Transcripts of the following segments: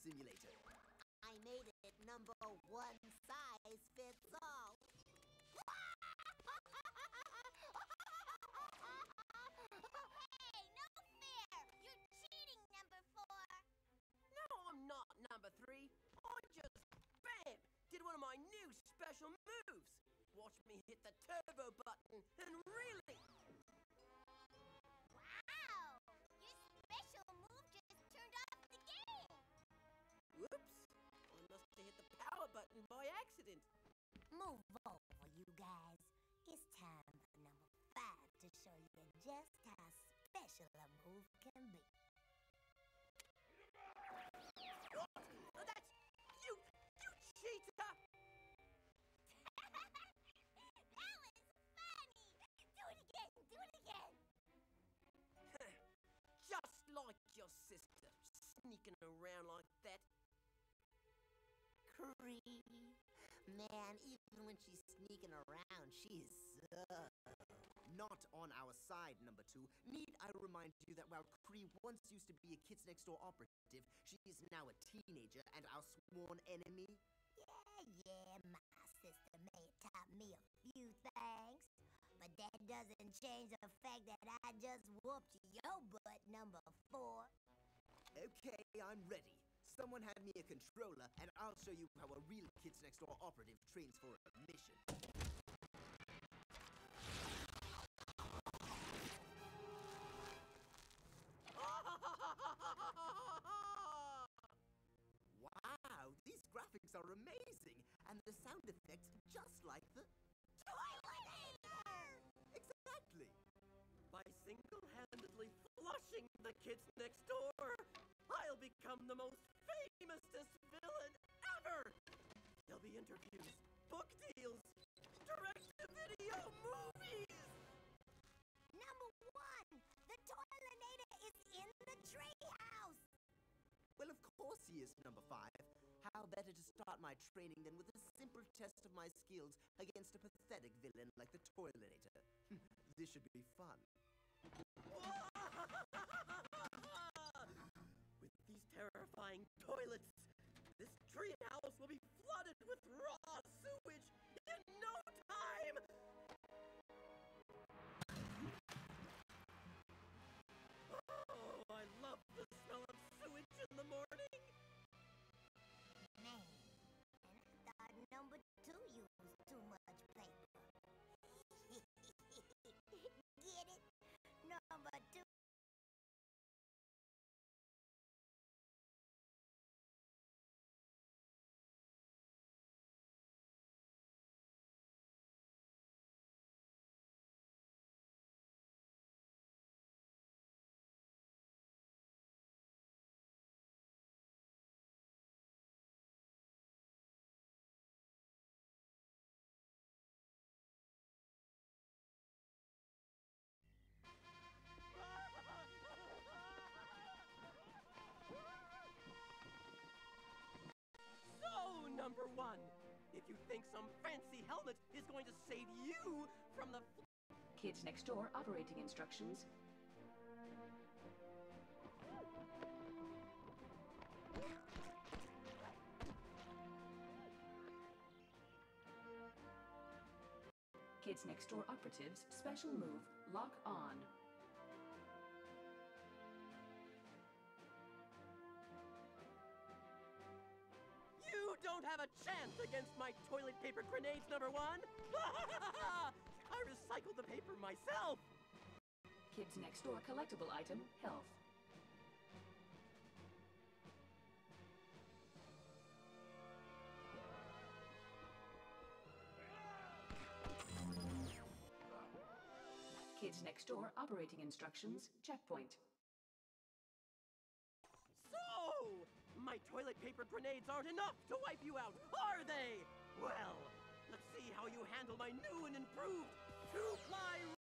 simulator. I made it number one size fits all. Hey, no fair! You're cheating, number four! No, I'm not number three. I just, bam, did one of my new special moves. Watch me hit the turbo Move over, you guys. It's time for number five to show you just how special a move can be. What? That's you, you cheater! that was funny! Do it again! Do it again! Just like your sister, sneaking around like that. Cree. Man, even when she's sneaking around, she's so Not on our side, number two. Need I remind you that while Cree once used to be a Kids Next Door operative, she is now a teenager and our sworn enemy? Yeah, yeah, my sister may have taught me a few things, but that doesn't change the fact that I just whooped your butt, number four. Okay, I'm ready. Someone hand me a controller, and I'll show you how a real Kids Next Door operative trains for the sound effects just like the Toiletnator! exactly. By single-handedly flushing the kids next door, I'll become the most famousest villain ever! There'll be interviews, book deals, direct-to-video movies! Number one, the Toiletnator is in the treehouse. Well, of course he is number five. How better to start my training than with a simple test of my skills against a pathetic villain like the Toiletnator? this should be fun. With these terrifying toilets, this treehouse will be flooded with raw sewage think some fancy helmet is going to save you from the Kids Next Door operating instructions. Kids Next Door operatives special move lock on. My toilet paper grenades, number one! I recycled the paper myself! Kids Next Door collectible item health. Kids Next Door operating instructions checkpoint. Toilet paper grenades aren't enough to wipe you out, are they? Well, let's see how you handle my new and improved two-ply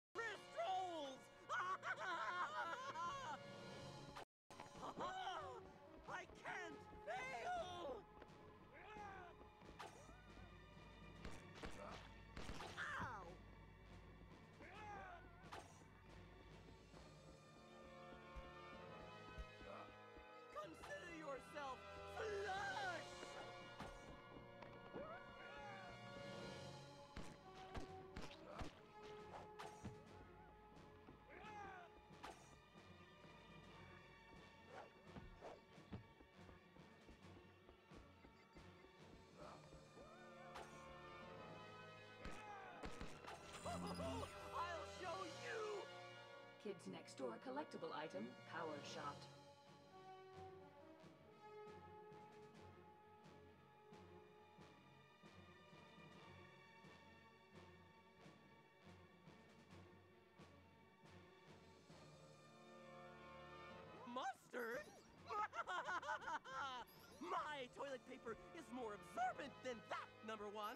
Kids Next Door collectible item, Power Shot. Mustard? My toilet paper is more absorbent than that, number one.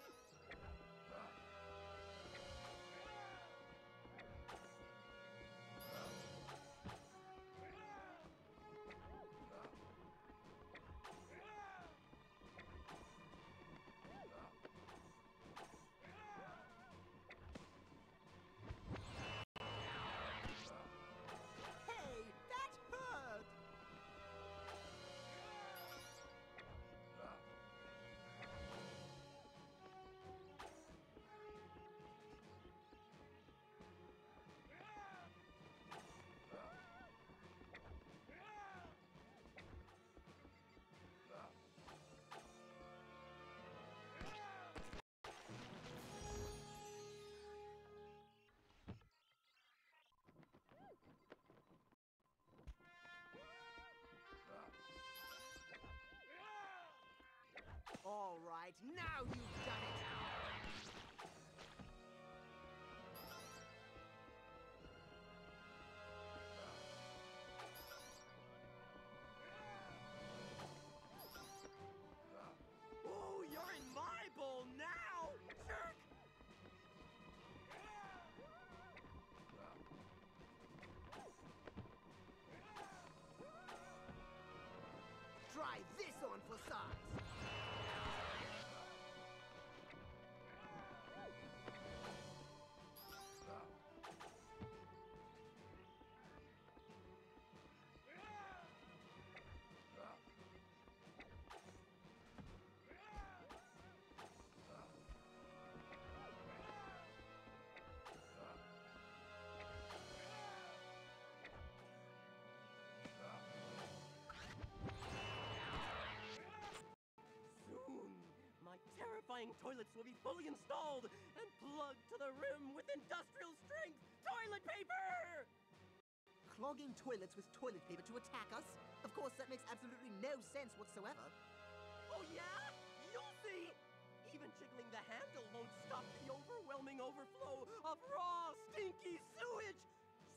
All right, now you've done it! Terrifying toilets will be fully installed and plugged to the rim with industrial strength toilet paper! Clogging toilets with toilet paper to attack us? Of course, that makes absolutely no sense whatsoever. Oh, yeah? You'll see! Even jiggling the handle won't stop the overwhelming overflow of raw, stinky sewage!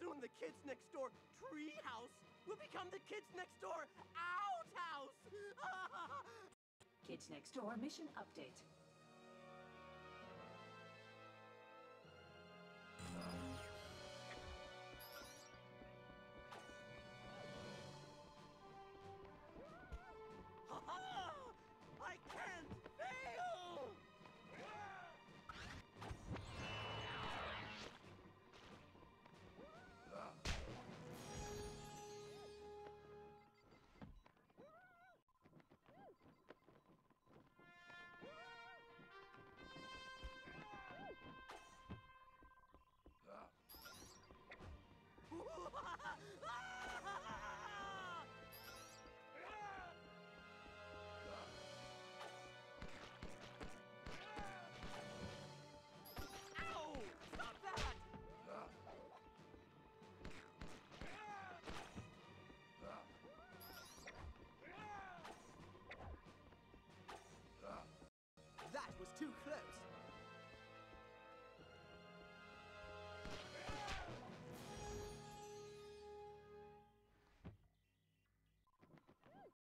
Soon the kids next door tree house will become the kids next door outhouse! Kids Next Door mission update.